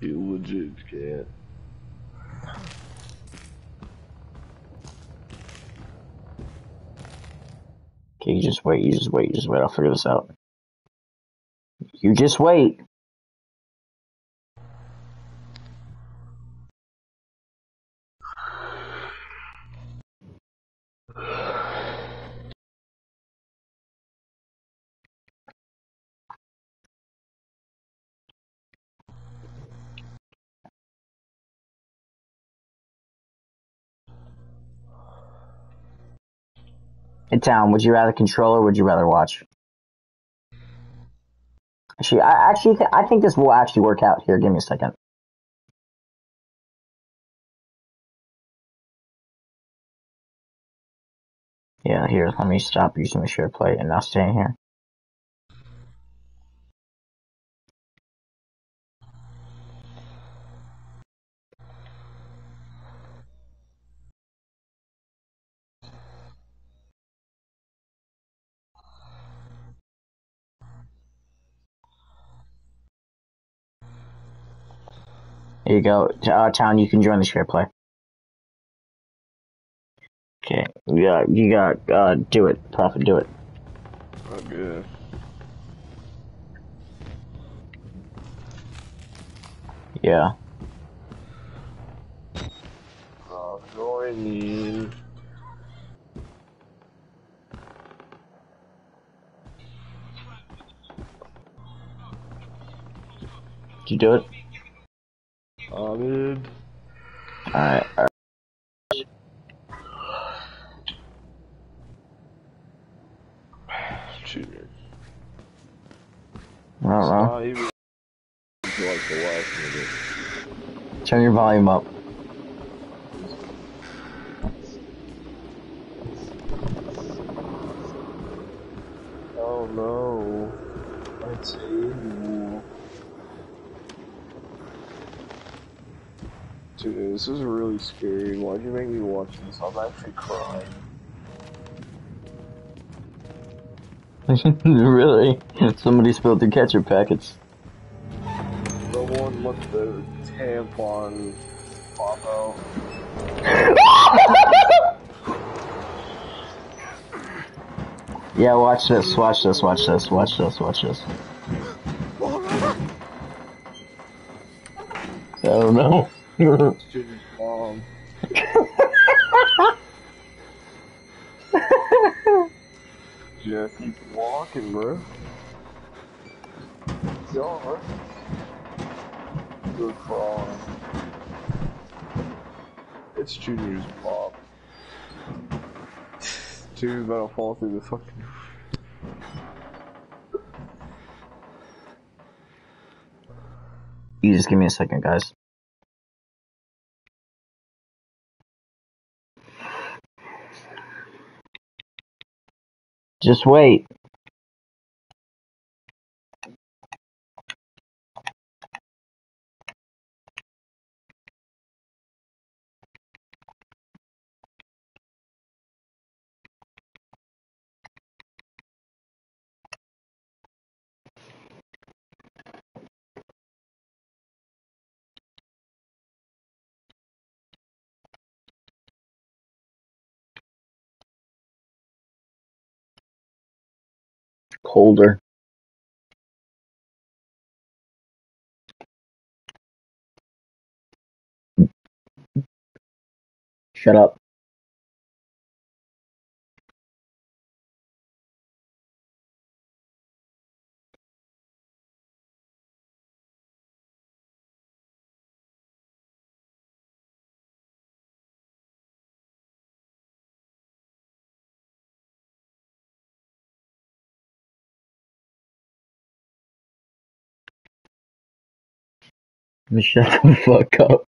You legit can't. Okay, you just wait, you just wait, you just wait, I'll figure this out. You just wait. Town, would you rather control or would you rather watch? Actually, I actually th- I think this will actually work out. Here, give me a second. Yeah, here, let me stop using the share plate and now staying here. There you go. Uh, Town, you can join the share play. Okay, yeah, you got, uh, do it. Prophet, do it. Okay. Yeah. I'm joining. Did you do it? I'm. Alright. alright. Junior. I don't know. even like the last minute. Turn your volume up. Oh no. That's evil. Dude, this is really scary. Why'd you make me watch this? I'm actually crying. really? Somebody spilled their ketchup packets. Someone let the tampon pop out. Yeah, watch this, watch this, watch this, watch this, watch this. I don't know. It's Junior's mom. Yeah, keep walking, bro. Go, Good crawling. It's Junior's mom. Junior's about to fall through the fucking. you just give me a second, guys. Just wait. Colder. Shut up. Shut the fuck up.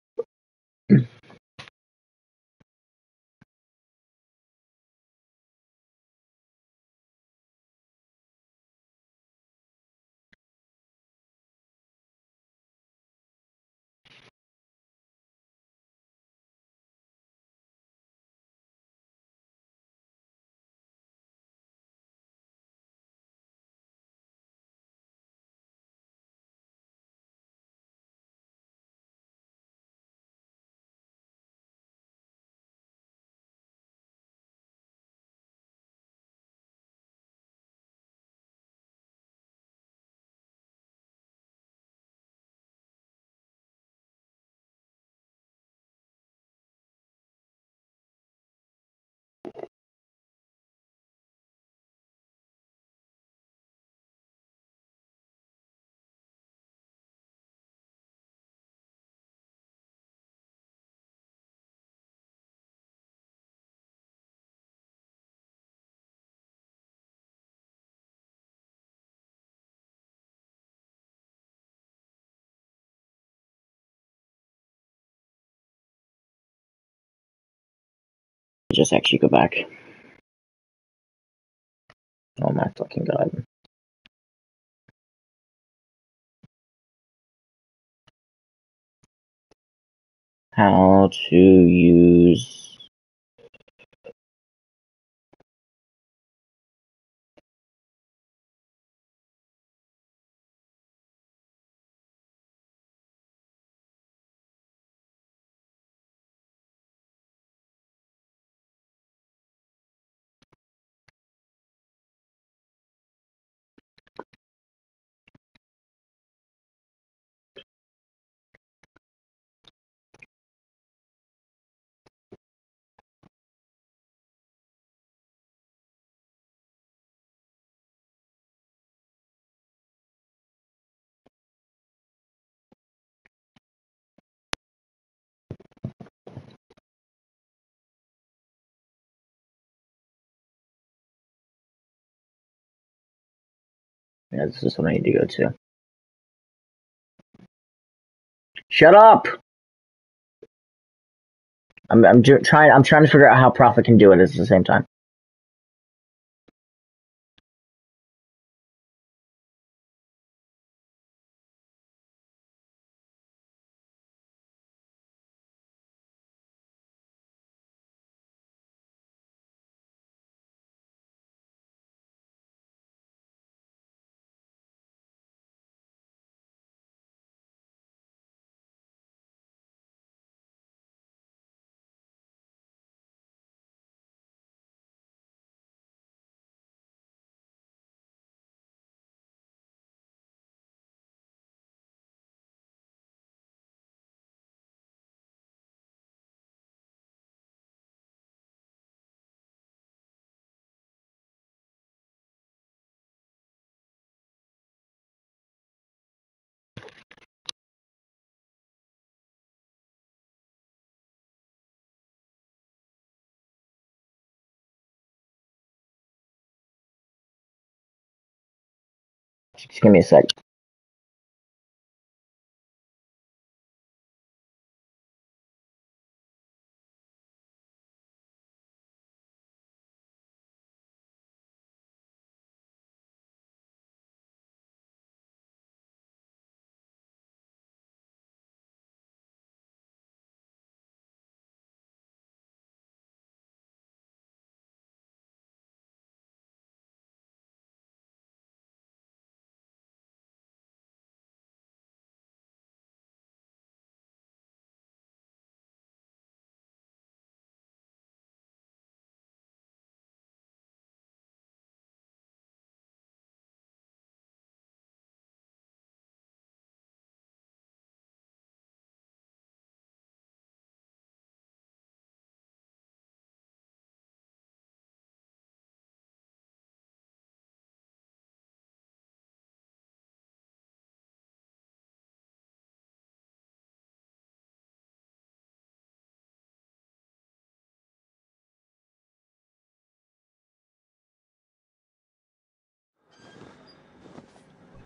Just actually go back. Oh my fucking god. How to use Yeah, this is what I need to go to. Shut up! I'm I'm trying I'm trying to figure out how Prophet can do it at the same time. Just give me a sec.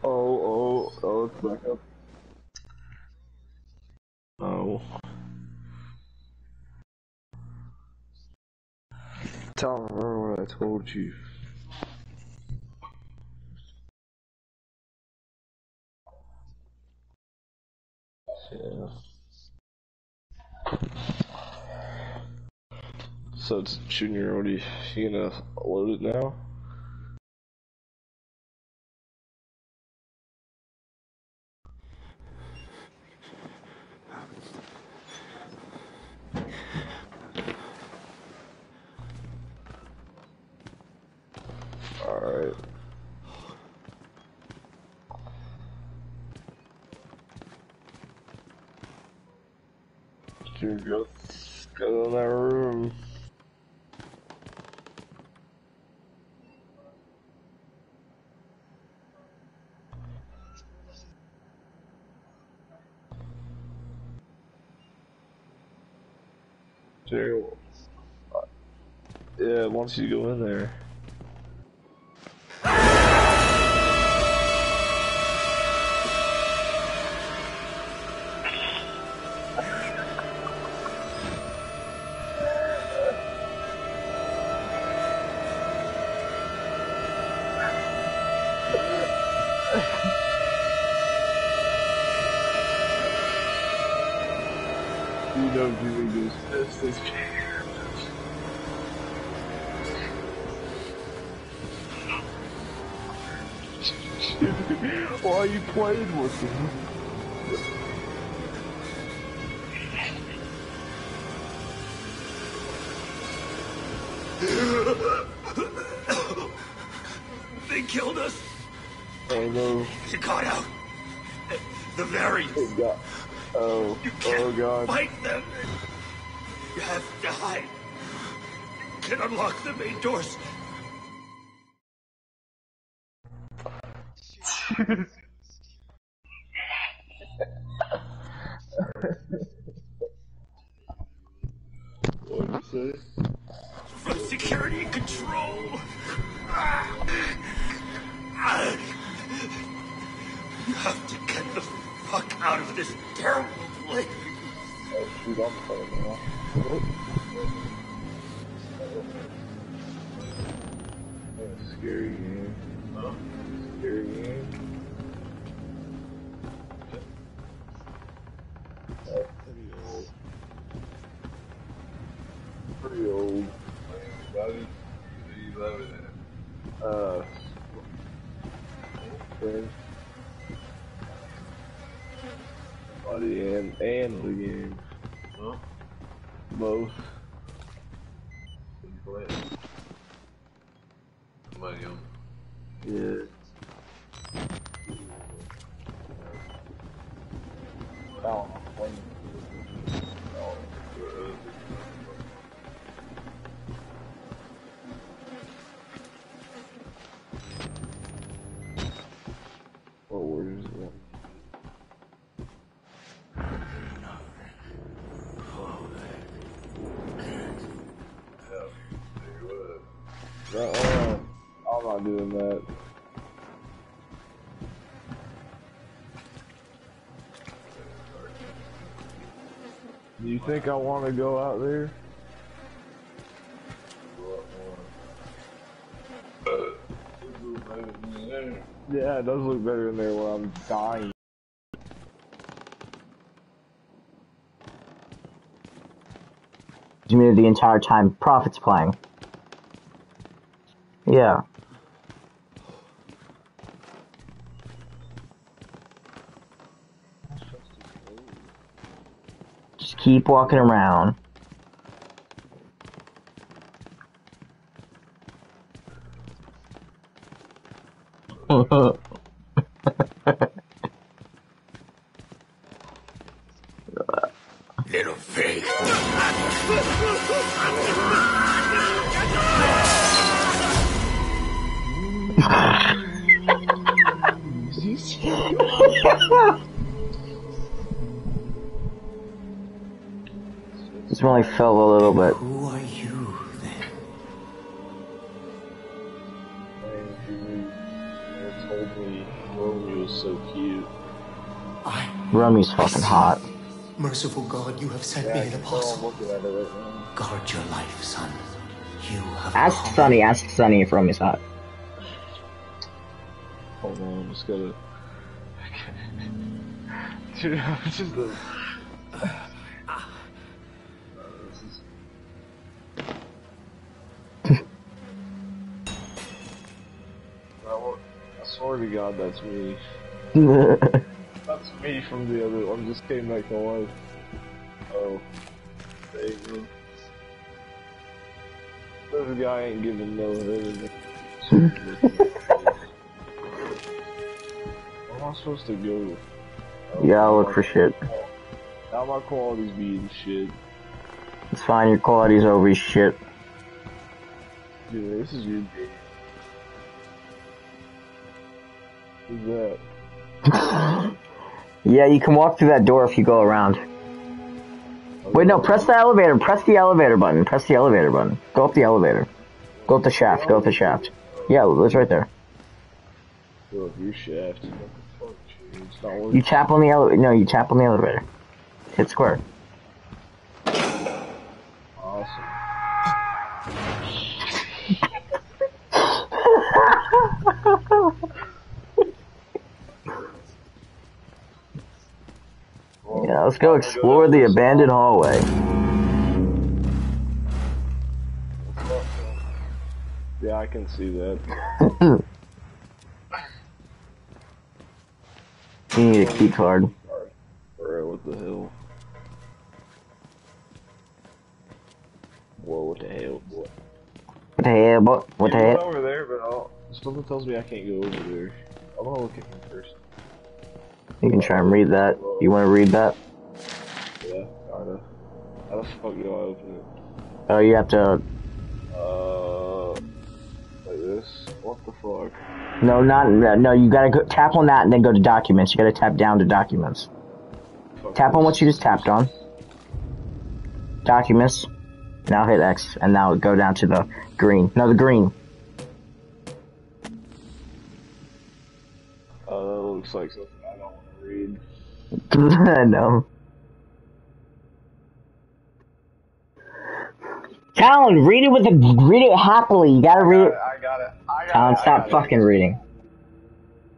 Oh, oh, oh, it's back up. Oh. Tell her what I told you. Yeah. So it's Junior, what are you, you gonna load it now? Junior, go, in that room. Junior, uh, yeah, once you go in there. Why are you playing with him? They killed us. I know. You got out. The very. Oh god. Oh, You oh can't god. fight them. You have to hide. You can unlock the main doors. Uh. Buddy and and the game. Huh? Both. What you playing? Somebody on. Yeah. Think I want to go out there? Yeah, it does look better in there when I'm dying. You muted the entire time Prophet's playing. Yeah. Keep walking around. Rummy's fucking hot. merciful God, you have sent Yeah, me an apostle. I'm looking at it right now. Guard your life, son. You have Ask come. Sunny, ask Sunny if Rummy's hot. Hold on, I'm just gonna. Dude, I'm just a. This is- I wa- I swear to God, that's me. That's me from the other one. Just came back to life. Oh, David. This guy ain't giving no head. Where am I supposed to go? Oh, yeah, I'll look for shit. Now my quality's being shit. It's fine, your quality's over shit. Dude, this is your game. Who's that? Yeah, you can walk through that door if you go around. Wait, no, press the elevator. Press the elevator button. Press the elevator button. Go up the elevator. Go up the shaft. Go up the shaft. Yeah, it's right there. Go up your shaft. What the fuck, dude? It's not You tap on the elevator. No, you tap on the elevator. Hit square. Awesome. Yeah, let's go explore the abandoned hallway. Yeah, I can see that. You need a key card. Alright, what the hell? Whoa, what the hell? What? What the hell? What, what the hell? over there, but I'll, something tells me I can't go over there. I'm gonna look at him first. You can try and read that. You want to read that? Yeah, kinda. How the fuck do I open it? Oh, you have to. Uh, like this? What the fuck? No, not no. You gotta go, tap on that and then go to documents. You gotta tap down to documents. Fuck Tap on what you just tapped on. Documents. Now hit X and now go down to the green. No, the green. Uh, that looks like something read. no. Talon, read it with the read it happily. You gotta read it. I got it. I got Talon, it. I stop got it. fucking reading.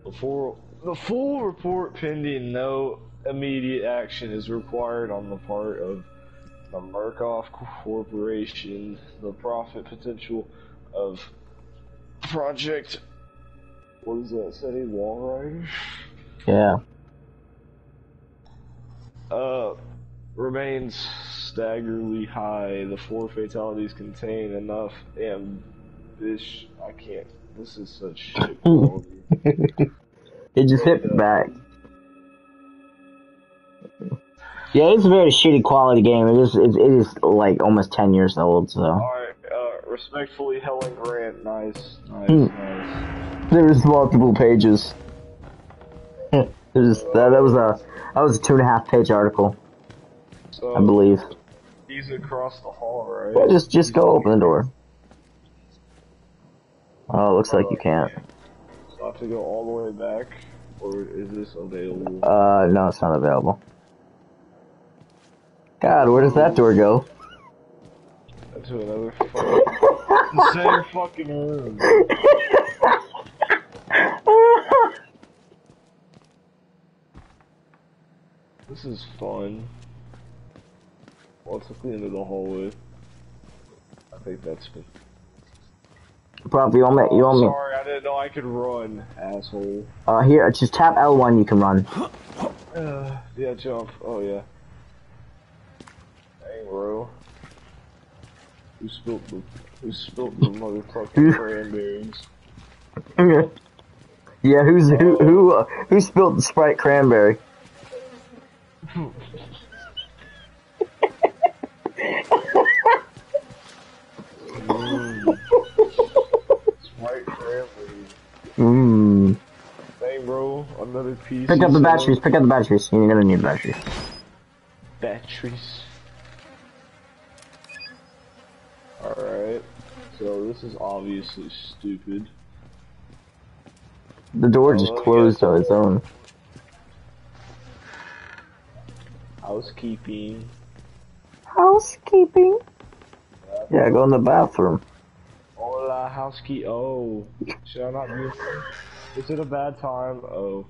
The full, the full report pending no immediate action is required on the part of the Murkoff Corporation. The profit potential of Project. What is that? City Wall Rider? Yeah. Uh, remains staggeringly high. The four fatalities contain enough ambish. I can't. This is such shit. It just hit back. Yeah, it's a very shitty quality game. It is, it, it is like almost 10 years old, so. Alright, uh, respectfully, Helen Grant. Nice, nice, Hmm. nice. There's multiple pages. There's, that, that was a, that was a two and a half page article, So, I believe. he's across the hall, right? Well, just, just go open the door. Oh, it looks like you can't. So I have to go all the way back? Or is this available? Uh, no, it's not available. God, where does that door go? to another fucking. the same fucking room. This is fun. What's at the end of the hallway? I think that's been. Prof, you want me, you want me, Sorry, I didn't know I could run, asshole. uh, here, just tap L1, you can run. Uh, yeah, jump. Oh, yeah. Dang, bro. Who spilt the, who spilt the motherfucking cranberries? yeah, who's, who, who, uh, who spilled the Sprite cranberry? Mm. Sprite cranberries. Mmm. Dang, bro. Another piece. Pick up the batteries, pick up the batteries. You're gonna need batteries. Batteries. Alright. So this is obviously stupid. The door just closed on its own. Housekeeping. Housekeeping. Yeah, go in the bathroom. Hola, housekeep. Oh, should I not be? Is it a bad time? Oh.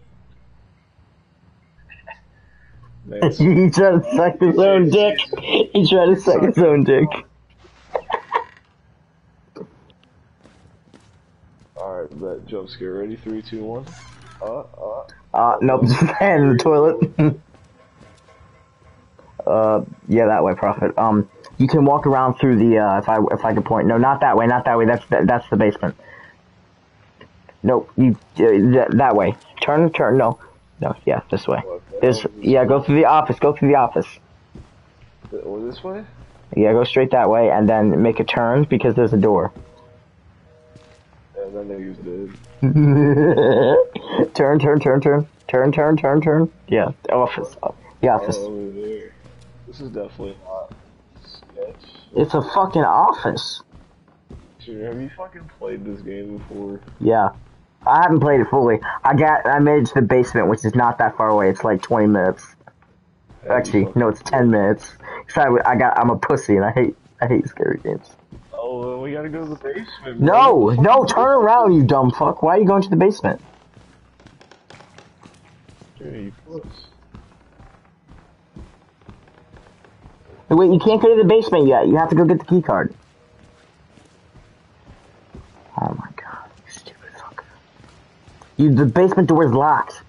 Man, he tried to suck his own dick. He tried to suck his own dick. Alright, that jump scare. Ready? Three, two, one. Uh, uh. Uh, nope, just hand in the toilet. uh, yeah, that way, Prophet. Um, you can walk around through the, uh, if I, if I could point, no, not that way, not that way, that's, the, that's the basement. Nope, you, uh, that, that way. Turn, turn, no. No, yeah, this way. This, is yeah, go through the office, go through the office. this? Or this way? Yeah, go straight that way, and then make a turn, because there's a door. Yeah, that nigga's dead. turn, turn, turn, turn, turn, turn, turn, turn. Yeah, office, the office. Oh. This is definitely not sketch. It's a fucking office. Dude, have you fucking played this game before? Yeah. I haven't played it fully. I got I made it to the basement, which is not that far away. It's like 20 minutes. You Actually, no, it's 10 minutes. I, I got I'm a pussy and I hate I hate scary games. Oh, we gotta go to the basement. No, bro. no, turn around, you dumb fuck. Why are you going to the basement? Dude, you puss. Wait, you can't go to the basement yet. You have to go get the key card. Oh my god, you stupid fucker. You, the basement door is locked.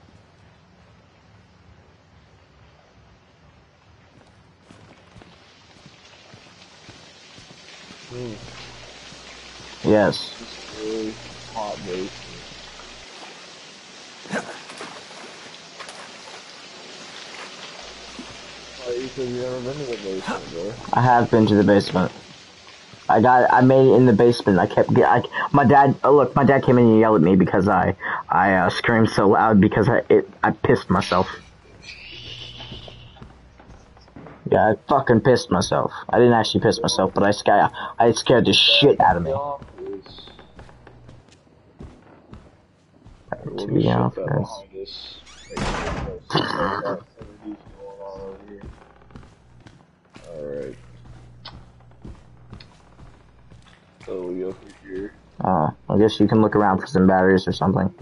Mm, Yes. it's really hot basement. Oh, you said you never been to the basement, bro. I have been to the basement. I got, I made it in the basement. I kept, get, I, my dad, oh look, my dad came in and yelled at me because I, I uh, screamed so loud because I, it, I pissed myself. Yeah, I fucking pissed myself. I didn't actually piss myself, but I scared, I scared the shit out of me. To be honest. Alright. So we go through here. Uh, I guess you can look around for some batteries or something.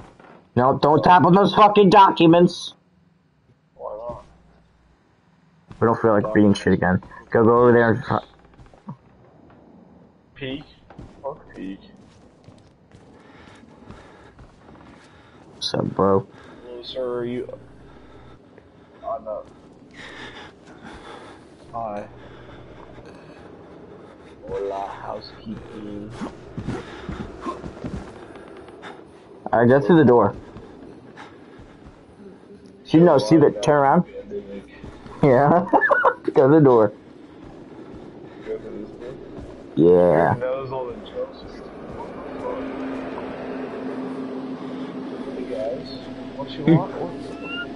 No, don't tap on those fucking documents. Why not? We don't feel like reading shit again. Go, go over there and. Peek? Fuck peek. What's up, bro? Hello, sir, are you... I'm up. Hi. Hola, housekeeping. Alright, go through the door. See, no, see the turn around. Yeah. go to the door. Go for this. Yeah. all the jokes. What you want? What,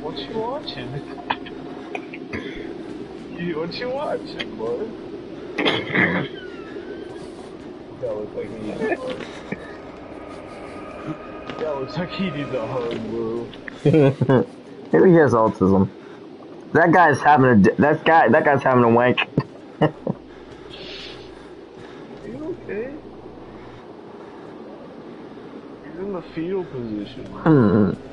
what you watching? you, what you watching, boy? that looks like he needs a hug. That looks like he needs a hug, bro. Maybe he has autism. That guy's having a That guy. That guy's having a wank. You okay? He's in the fetal position. Hmm.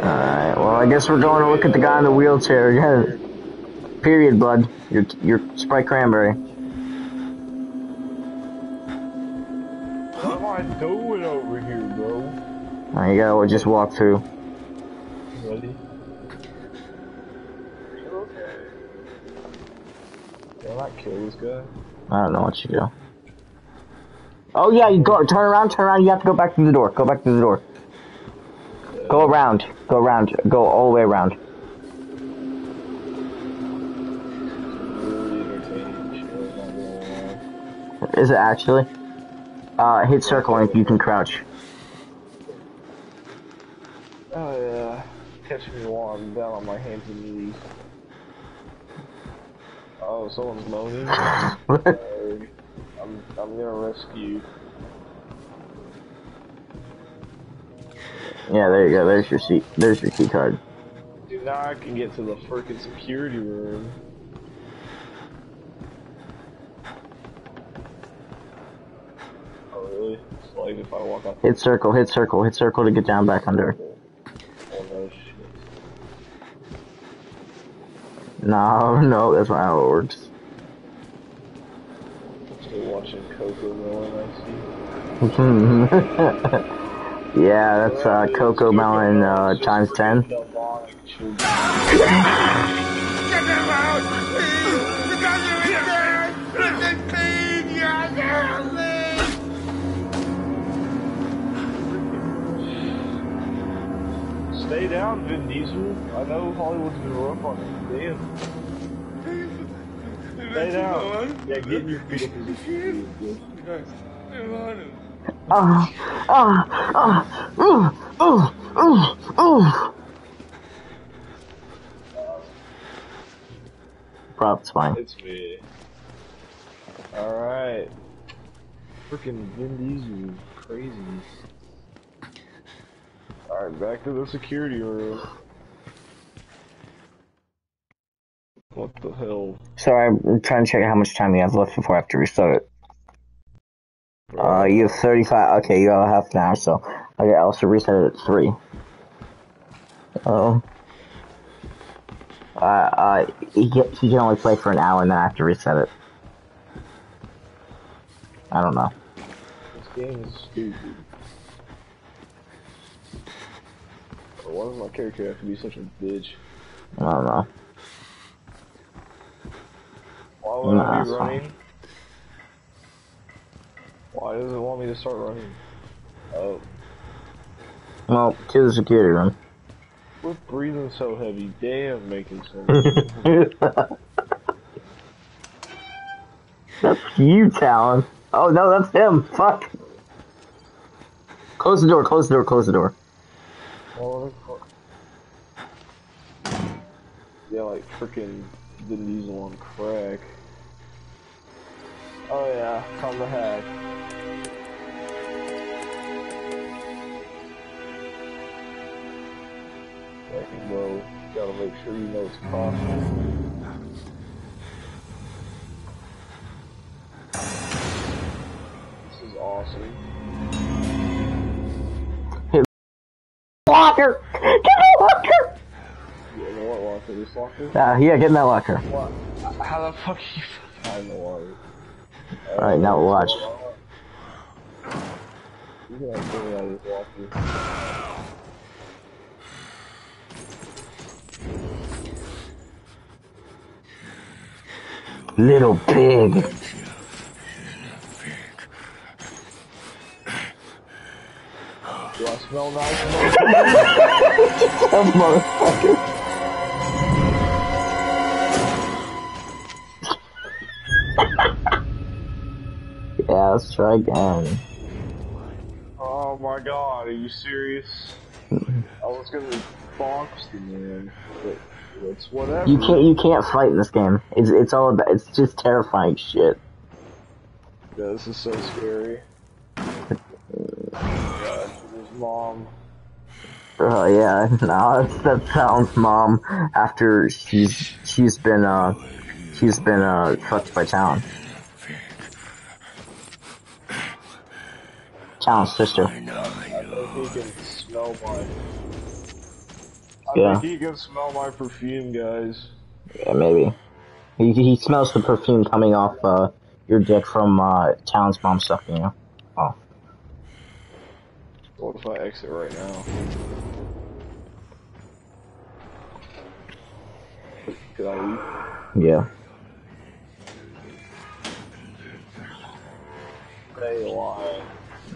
Alright, well, I guess we're going to look at the guy in the wheelchair again. Period, bud. Your, your Sprite Cranberry. Alright, you gotta just walk through. Ready? You're okay. Can I not kill this guy? I don't know what you do. Oh yeah, you go turn around, turn around. You have to go back through the door. Go back through the door. Go around. Go around. Go all the way around. Really entertaining shit, not gonna lie. Is it actually? Uh, hit circle and you can crouch. Oh yeah. Catch me while I'm down on my hands and knees. Oh, someone's moaning. I'm I'm gonna rescue. yeah, there you go. There's your seat. There's your key card. Dude, now I can get to the freaking security room. Oh really? It's like if I walk out Hit circle. Hit circle. Hit circle to get down back under. Oh no shit. No, no, that's not how it works. Still watching CoComelon, I see. yeah, that's uh, CoComelon uh, times ten. Get them out! Stay down, Vin Diesel. I know Hollywood's been rough on you. Damn. Stay down. Yeah, get in your fetal position. Ah, ah, ah, ooh, ooh, ooh, ooh. Bro, it's fine. It's me. Alright. Freaking Vin Diesel. Crazy. Alright, back to the security room. What the hell? Sorry, I'm trying to check how much time you have left before I have to restart it. Uh, you have 35. Okay, you have half an hour, so okay, I'll also reset it at 3. Oh. Uh, uh, he, he can only play for an hour and then I have to reset it. I don't know. This game is stupid. Why does my character have to be such a bitch? I don't know. Why would Nah, I be it's fine. running? Why does it want me to start running? Oh, Well, to the security room. quit breathing so heavy. Damn, making sense. that's you, Talon. Oh no, that's him. Fuck. Close the door. Close the door. Close the door. Oh? Yeah, like freaking the Diesel on crack. Oh yeah, come to hack. Fucking bro, gotta make sure you know it's possible. This is awesome. Locker. Get the locker. You know what locker? This locker? Uh, yeah, get in that locker. What? How the fuck you find the water? All right, now watch. You can like, get me out of this locker. Little pig. Do I smell nice? That motherfucker. yeah, let's try again. Oh my god, are you serious? I was gonna box the man, but it's whatever. You can't you can't fight in this game. It's it's all about it's just terrifying shit. Yeah, this is so scary. God, his mom. Oh yeah, no, that's, that sounds mom after she's she's been uh she's been uh fucked by Talon. Talon's sister. I think he can smell my. I Yeah. think he can smell my perfume, guys. Yeah, maybe. He he smells the perfume coming off uh your dick from uh Talon's mom sucking you. Oh. What if I exit right now? Could I leave? Yeah. They lie.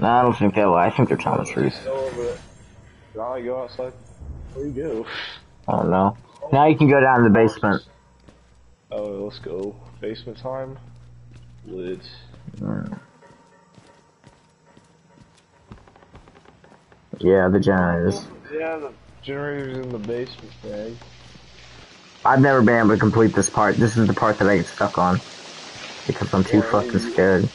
No, I don't think they lie. I think they're telling the truth. Can I go outside? Where you go? I don't know. Now you can go down to the basement. Oh, let's go. Basement time. Lit. Mm. Yeah, the generators. Yeah, the generator's in the basement, man. I've never been able to complete this part. This is the part that I get stuck on. Because I'm too Yeah, fucking scared.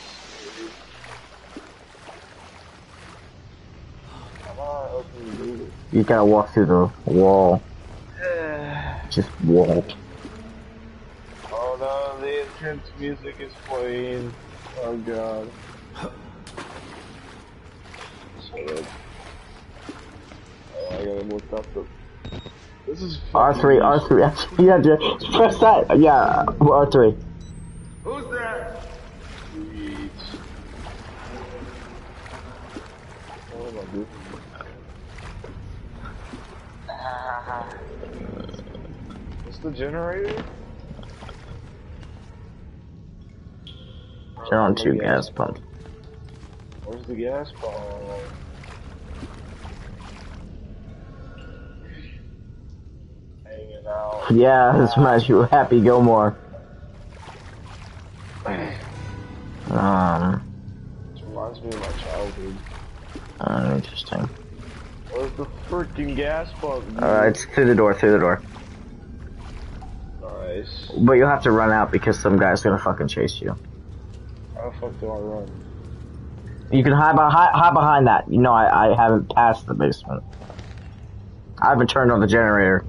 Come on, open the door. You gotta walk through the wall. Just walk. Oh no, the intense music is playing. Oh god. Shut up. Oh, I gotta look up the. This is R3, R3. Yeah, just press that. Yeah, R3. Who's there? Sweet. What am I doing? What's the generator? Turn on Oh, two the gas pumps. Where's the gas pump? Hanging out. Yeah, this reminds you of Happy Gilmore. Um, This reminds me of my childhood. uh, interesting. Where's the freaking gas pump? dude? Uh, it's through the door, through the door. Nice. But you'll have to run out because some guy's gonna fucking chase you. How the fuck do I run? You can hide behind, hide behind that. You know, I, I haven't passed the basement. I haven't turned on the generator.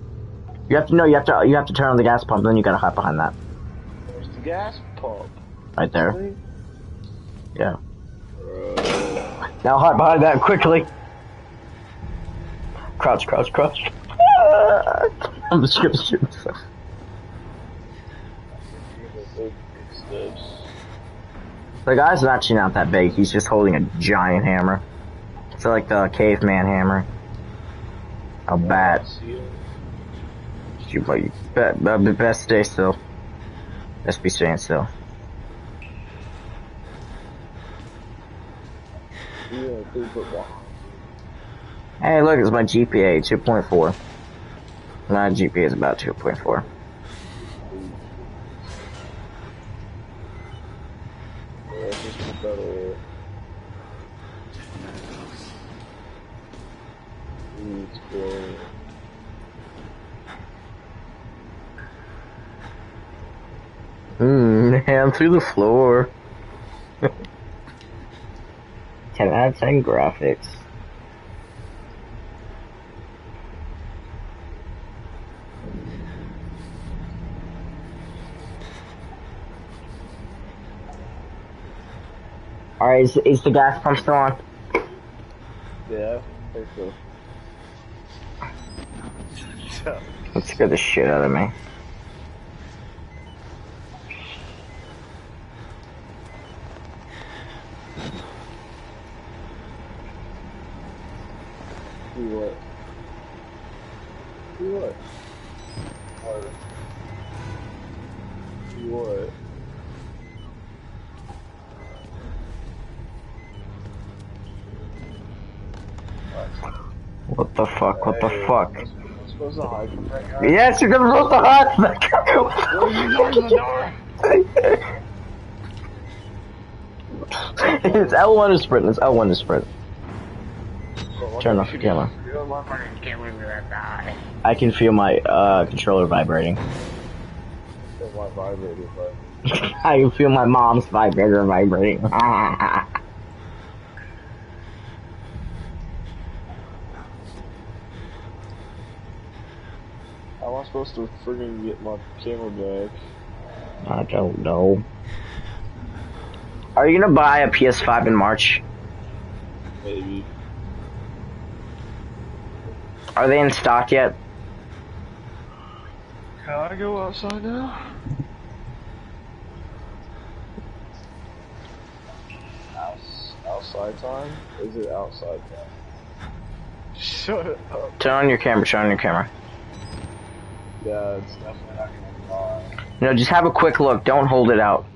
You have to know. You have to. You have to turn on the gas pump. Then you gotta hide behind that. Where's the gas pump? Right there. Really? Yeah. Uh... Now hide behind that quickly. Crouch, crouch, crouch. I'm just gonna shoot. The guy's actually not that big. He's just holding a giant hammer. It's like the caveman hammer. A bat. See him? You bet, bet, best stay still. Best be staying still. Hey, look, it's my GPA, 2.4. My GPA is about 2.4. through the floor. 10 out of 10 graphics. Alright, is, is the gas pump still on? Yeah, I think so. Yeah. That scared the shit out of me. Fuck, hide? Yes, you're gonna in the door? it's L1 to sprint, it's L1 to sprint. Turn off the camera. I can feel my uh, controller vibrating. I can feel my mom's vibrator vibrating. how am I supposed to friggin' get my camera back? I don't know. Are you gonna buy a PS5 in March? Maybe. Are they in stock yet? Can I go outside now? Outs- outside time? Is it outside time? Shut up. Turn on your camera, turn on your camera. Yeah, it's definitely not gonna lie. No, just have a quick look, don't hold it out.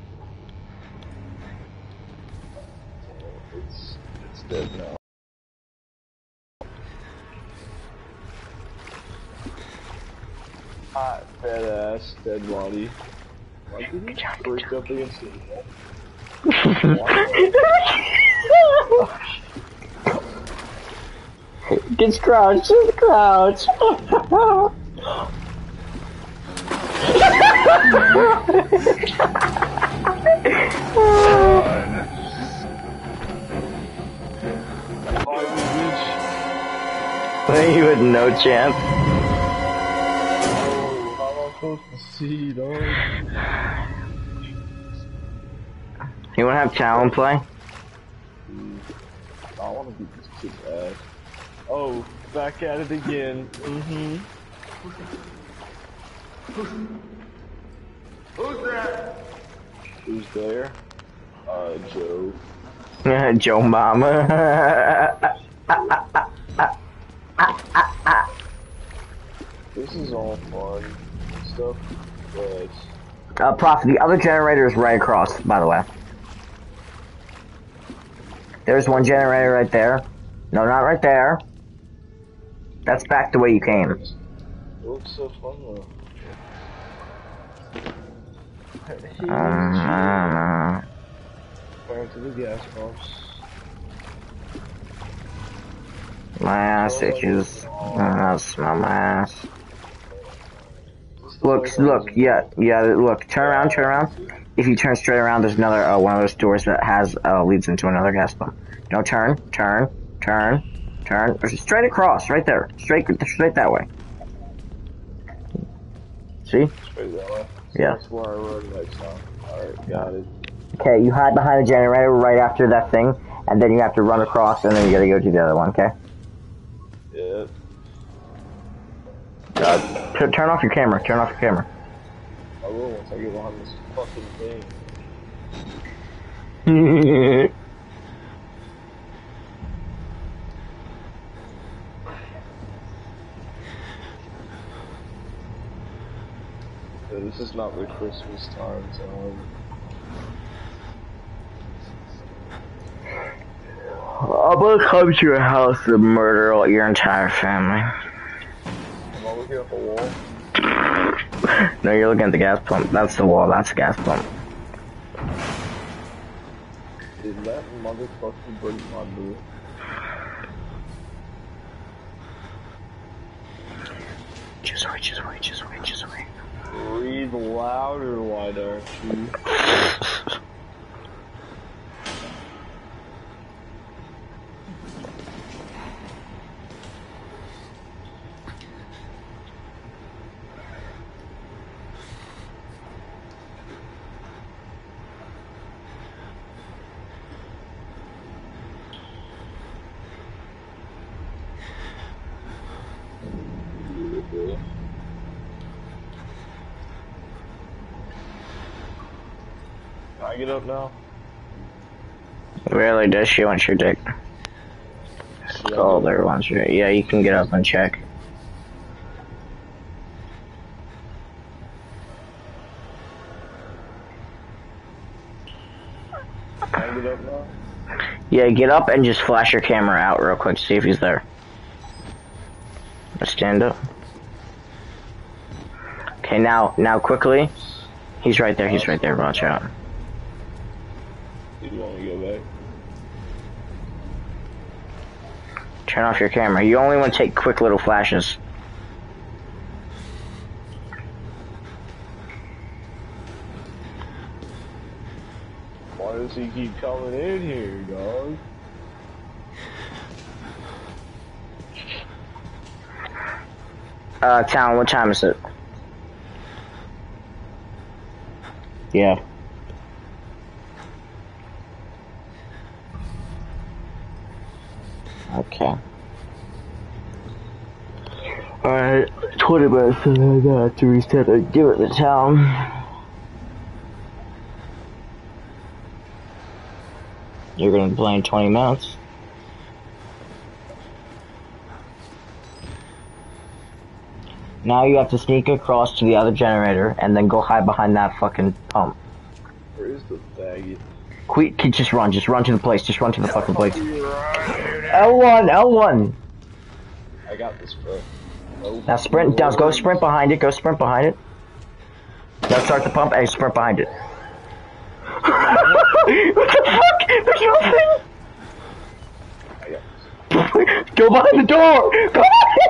It's it's dead now. Hot, fat ass, dead body. Why did he first up against the wall? Just crouch, just crouch. You had no chance. Oh. You wanna have Talon play? I want to beat this kid's ass. Oh, back at it again. Mm-hmm. Who's that? Who's there? Uh, Joe. Joe Mama. This is all fun stuff, but uh, Prof, the other generator is right across, by the way. There's one generator right there. No, not right there. That's back the way you came. it looks so fun though. Pumps. My ass itches. Uh, smell my ass. Look, look, yeah, yeah, look, turn around, turn around. If you turn straight around, there's another, uh, one of those doors that has, uh, leads into another gas pump. No, turn, turn, turn, turn, straight across, right there, straight, straight that way. See? Straight that way. Yeah. That's where I rode next time. Alright, got it. Okay, you hide behind the generator right after that thing, and then you have to run across, and then you gotta go to the other one, okay? Yeah. Uh, t- turn off your camera, turn off your camera. I will once I get behind this fucking thing. Yeah, this is not the Christmas time zone. I'm gonna come to your house and murder all your entire family. Am I looking at the wall? No, you're looking at the gas pump. That's the wall. That's the gas pump. Did that motherfucker break my door? Just wait, just wait, just wait, just wait. Breathe louder, why don't you? Can I get up now? Really, does she want your dick? There wants your. Yeah, you can get up and check. Get? Yeah, get up and just flash your camera out real quick, see if he's there. Stand up. Okay, now, now quickly. He's right there, he's right there, watch out. You want to go back? Turn off your camera. You only want to take quick little flashes. Why does he keep coming in here, dog? Uh, Town, what time is it? Yeah. Okay. Alright, 20 minutes and then I have to reset and give it to town. You're gonna play in 20 minutes. Now you have to sneak across to the other generator and then go hide behind that fucking pump. Where is the faggot? Quick, just run, just run to the place, just run to the fucking place. L1, L1! I got this, bro. Now sprint, down, go sprint behind it, go sprint behind it. Now start the pump, and sprint behind it. what the fuck? There's nothing! I got this. Go behind the door! Go behind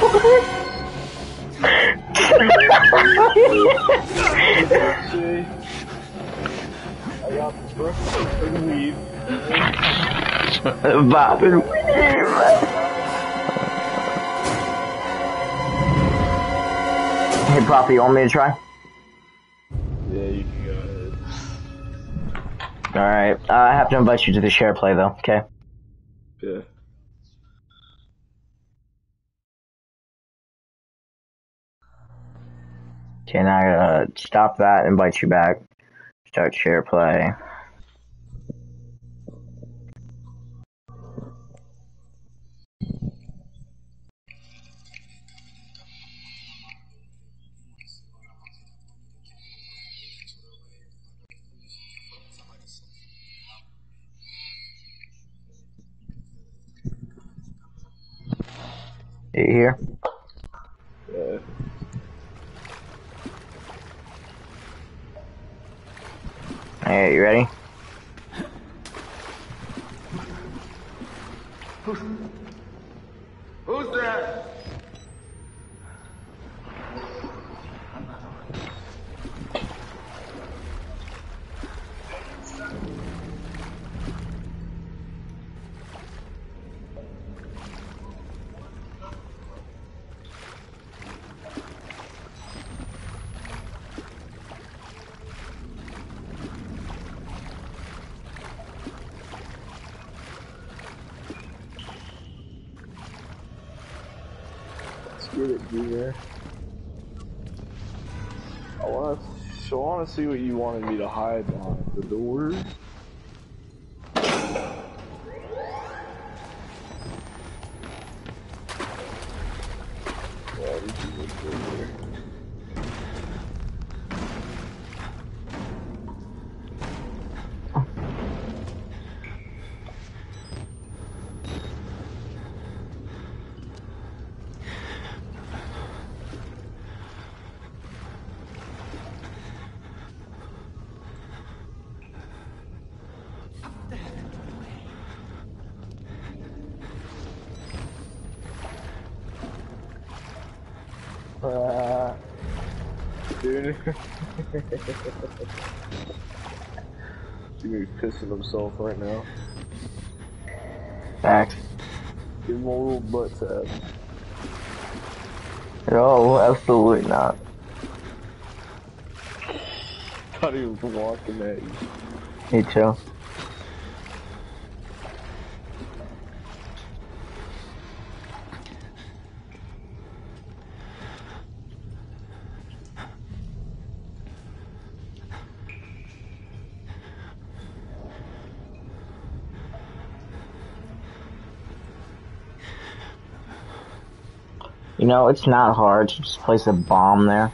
the door! See? I got this, bro. Fucking leave. Bop and weave. Hey, Prophet, you want me to try? Yeah, you can go ahead. Alright, uh, I have to invite you to the share play though, okay? Yeah. Okay, now I gotta stop that, invite you back, start share play. You here? Yeah. Hey, you ready? Who's that? Let's want to see what you wanted me to hide behind the door. Dude, pissing himself right now. Fact. Give him a little butt tap. No, absolutely not. Thought he was walking at you. Me too. You know, it's not hard to just place a bomb there.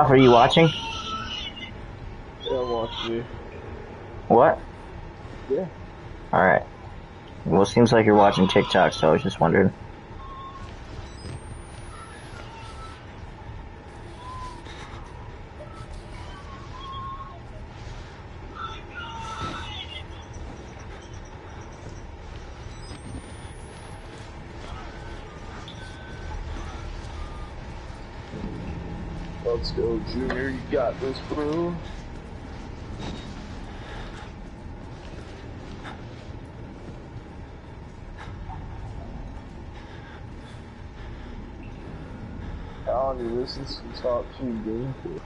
Prof, are you watching? Yeah, I'm watching you. What? Yeah. Alright. Well, it seems like you're watching TikTok, so I was just wondering. Let's go, Junior. You got this, bro. Alan, this is some top two gameplay.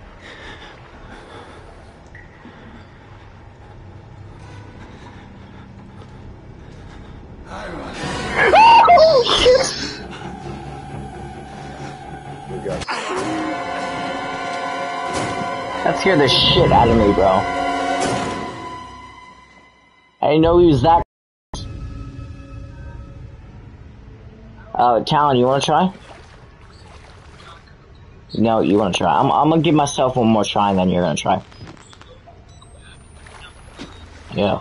Scared the shit out of me, bro. I didn't know he was that. Uh, Talon, you wanna try? No, you wanna try. I'm, I'm gonna give myself one more try and then you're gonna try. Yeah.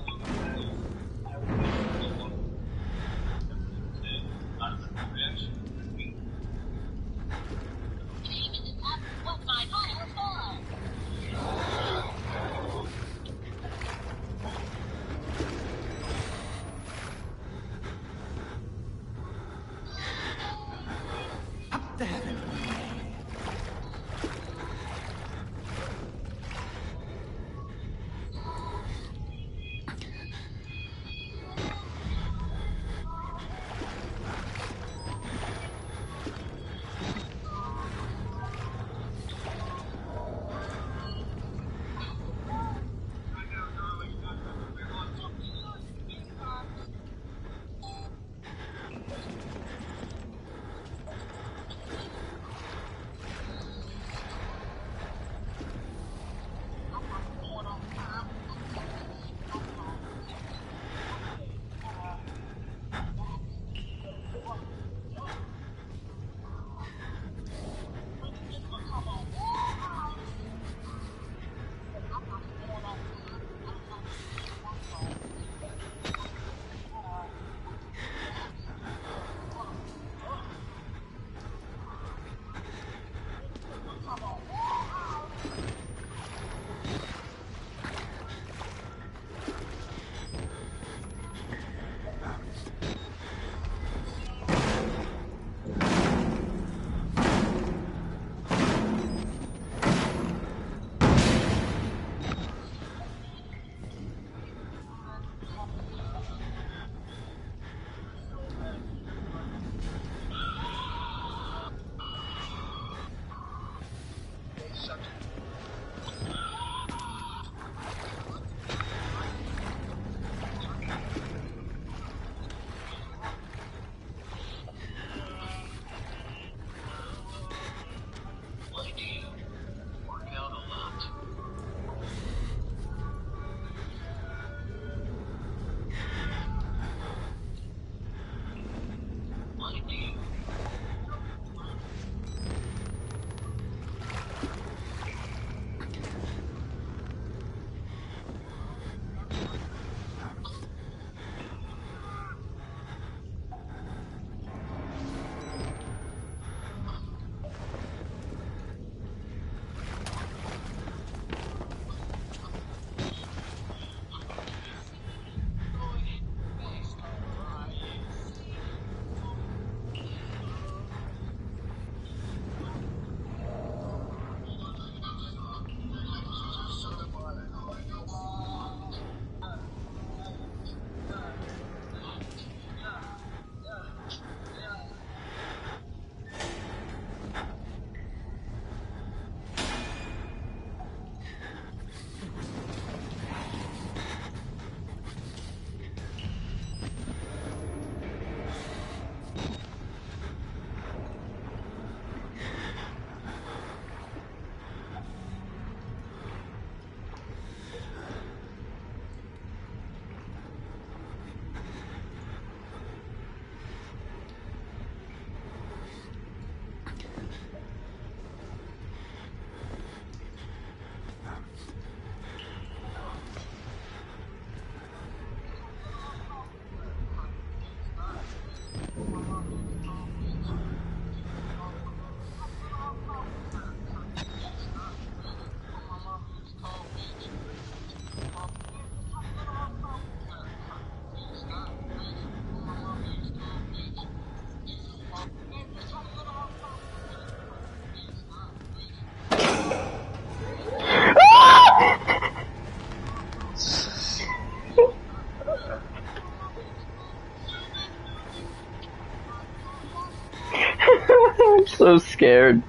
so scared.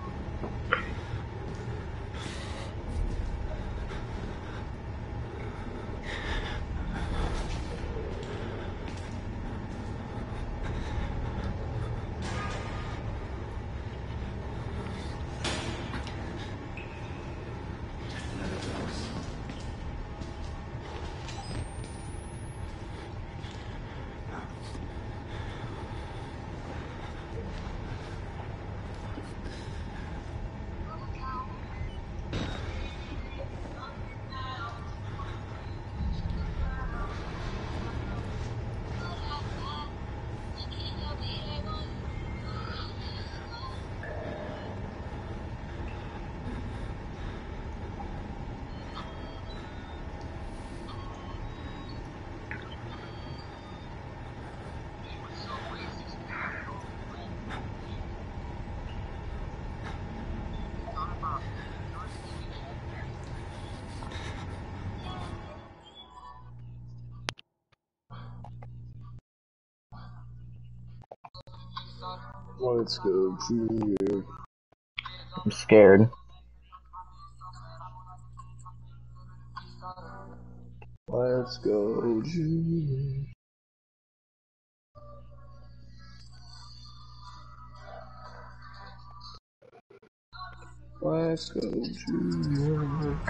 Let's go, Junior. I'm scared. Let's go, Junior. Let's go, Junior.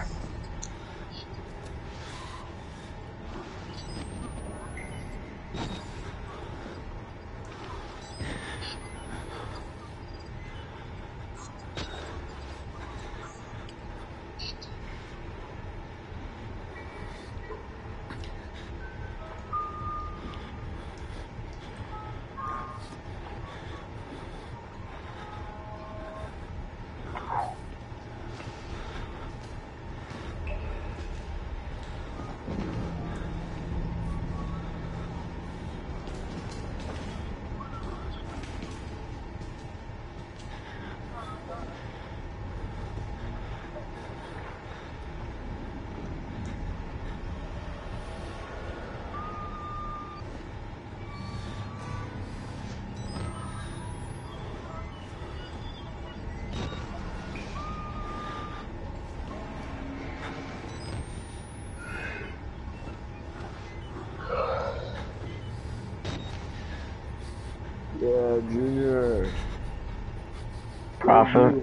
Sasha.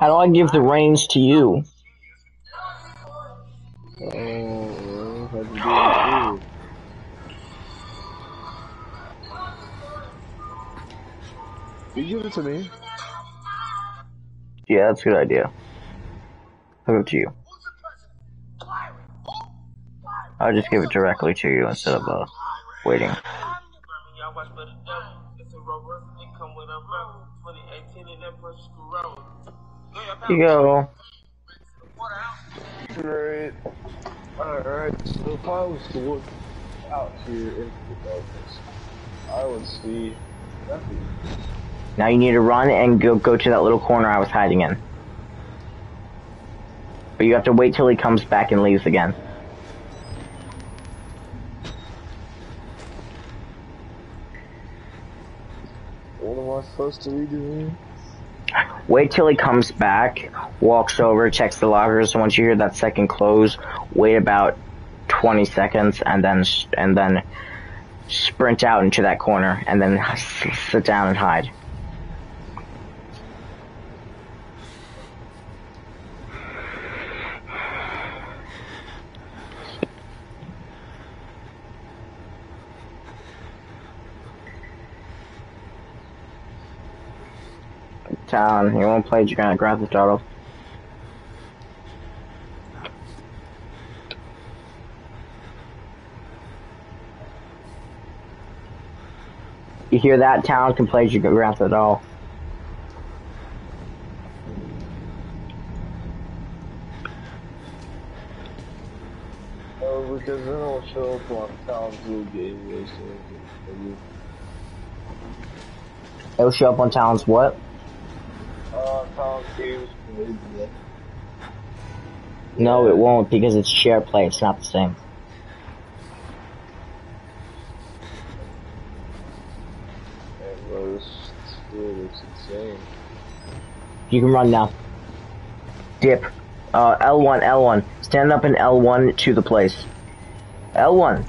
How do I give the reins to you? Oh, you do it too? You give it to me. Yeah, that's a good idea. I'll give it to you. Who's the president? Byron. Who? Byron. I'll just give it directly to you instead of uh, waiting. Y'all watch for the devil. It's a rover. It come with a rebel. 2018 and that screw roll. Here you go. Great. Alright, so if I was to look out here into the darkness, I would see nothing. Now you need to run and go go to that little corner I was hiding in. But you have to wait till he comes back and leaves again. What am supposed to be doing? Wait till he comes back, walks over, checks the lockers. Once you hear that second close, wait about 20 seconds, and then and then sprint out into that corner, and then sit down and hide. Town, you won't play Grand, Theft Auto. You hear that? Town can play Grand Theft Auto. Oh, because then it'll show up on Town's little gateway so It'll show up on Town's what? Uh, Town's games maybe. No, it won't because it's share play. It's not the same. Those still looks insane. You can run now. Dip. Uh, L1, L1. Stand up in L1 to the place. L1.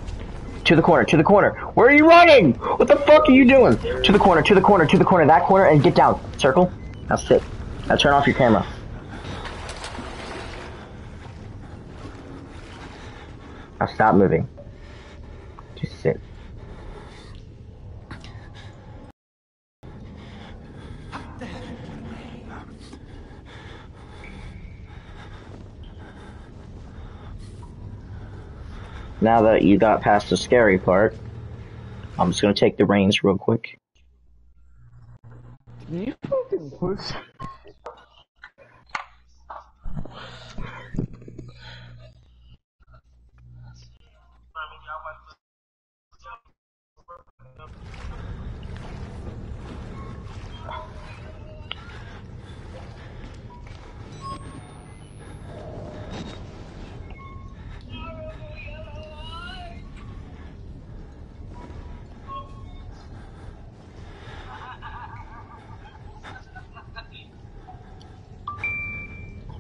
To the corner, to the corner. Where are you running? What the fuck are you doing? To the corner, to the corner, to the corner, that corner, and get down. Circle. Now sit. Now turn off your camera. Now stop moving. Just sit. Now that you got past the scary part, I'm just gonna take the reins real quick. You fucking push.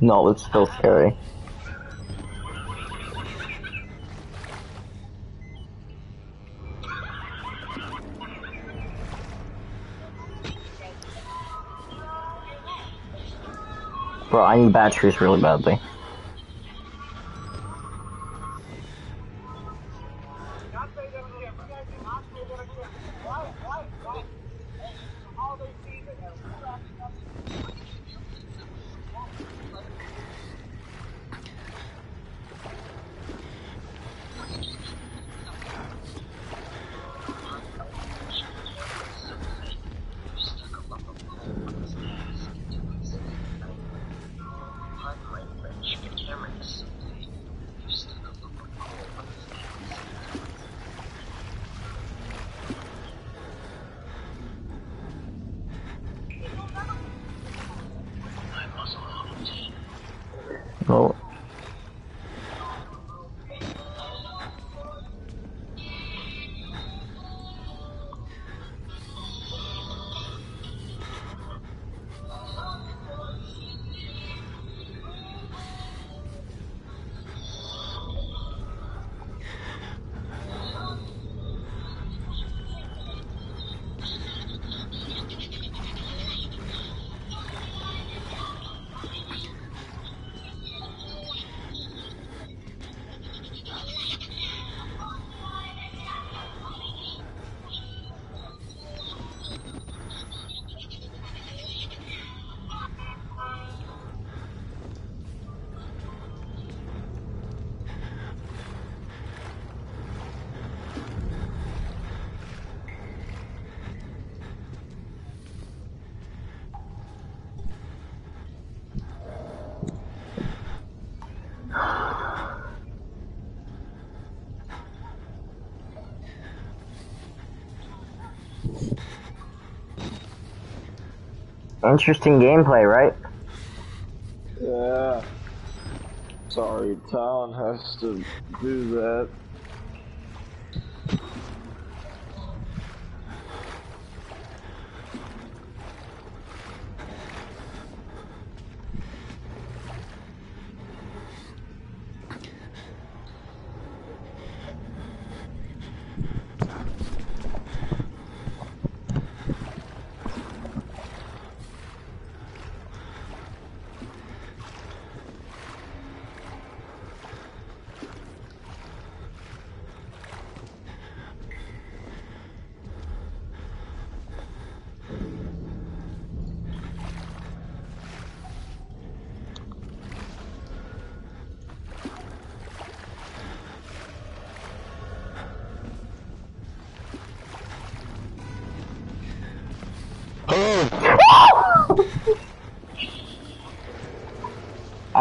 No, it's still scary. Bro, I need batteries really badly. Interesting gameplay, right? Yeah. Sorry, Town has to do that.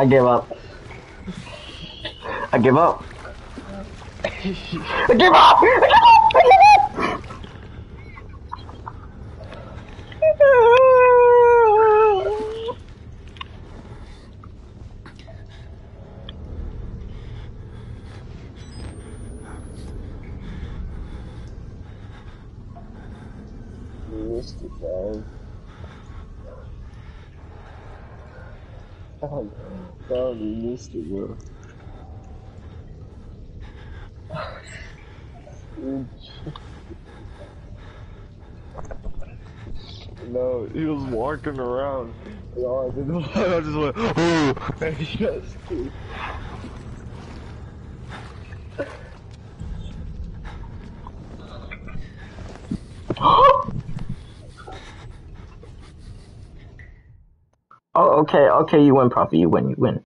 I give up. I give up. I give up! I give up! I give up! You missed it, man. Oh, God, it, bro. No, he was walking around. And all I did was I just went, ooh, and he scared. Oh, okay, okay, you win, Prophet. You win, you win.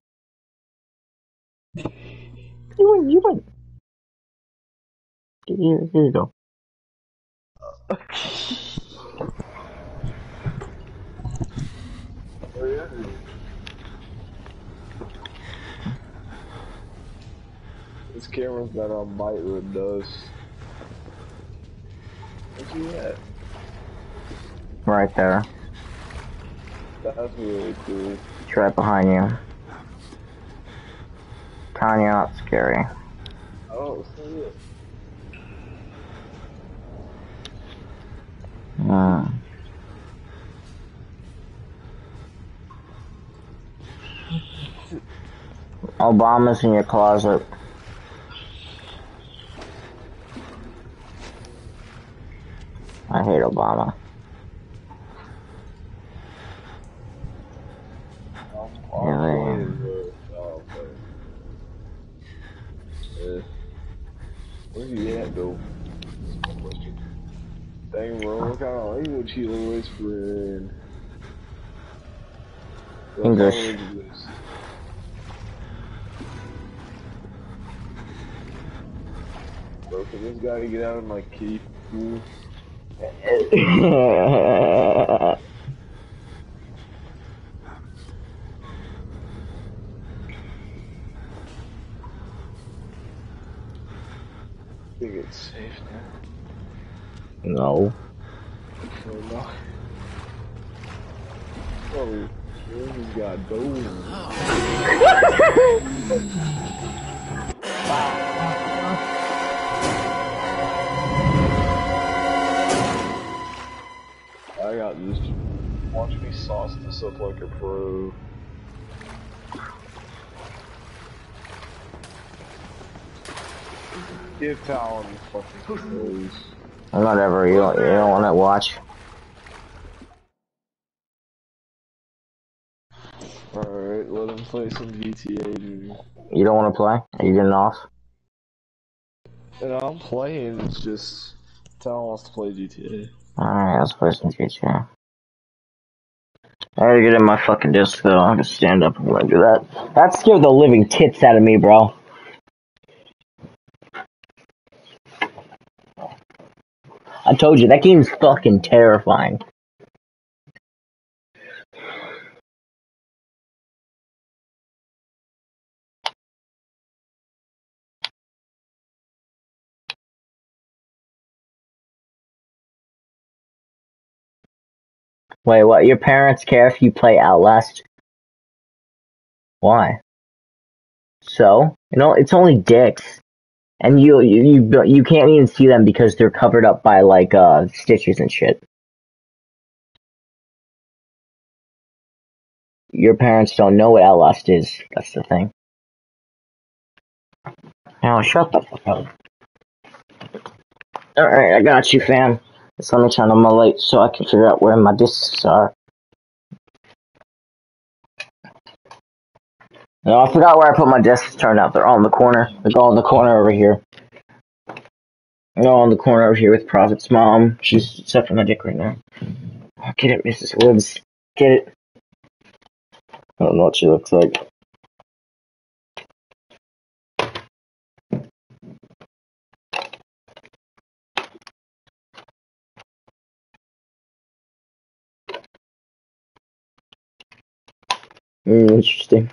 You go. Where is he? This camera's a bite with dust. Where's he at? Right there. That's really cool. It's right behind you. Tanya, not scary. Oh. Obama's in your closet. I hate Obama. Oh, Yeah, I yeah, am. Oh, okay. Yeah. Where's he at, though? Dang, bro, what kind of language he whispering? What English. this? Bro, can this guy get out of my keep? I think it's safe now. no. Oh no. Oh, he's got. I got this. Watch me sauce this up like a pro. Give Talon fucking clothes. Whatever. You don't. You don't want to watch. Let him play some GTA, dude. You don't want to play. Are you getting off? And I'm playing, it's just Talon wants to play GTA. Alright, let's play some GTA. I gotta get in my fucking disc though. I'm gonna stand up and gonna do that. That scared the living tits out of me, bro. I told you, that game's fucking terrifying. Wait, what? Your parents care if you play Outlast? Why? So, you know, it's only dicks, and you you you, you can't even see them because they're covered up by like uh stitches and shit. Your parents don't know what Outlast is. That's the thing. Now shut the fuck up. All right, I got you, fam. Just let me turn on my lights so I can figure out where my discs are. No, I forgot where I put my discs. Turned out they're all in the corner. They're all in the corner over here. They're all in the corner over here with Prophet's mom. She's sucking my dick right now. Oh, get it, Mrs. Woods. Get it. I don't know what she looks like. Mm, interesting.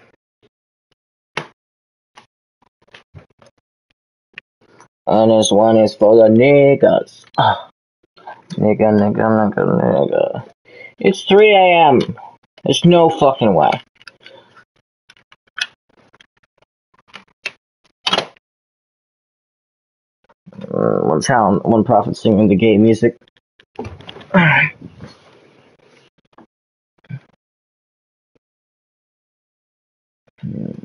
And this one is for the niggas. Ah. Nigga, nigga, nigga, nigga. It's 3 a.m. There's no fucking way. Uh, one town, one prophet singing the gay music. Hmm.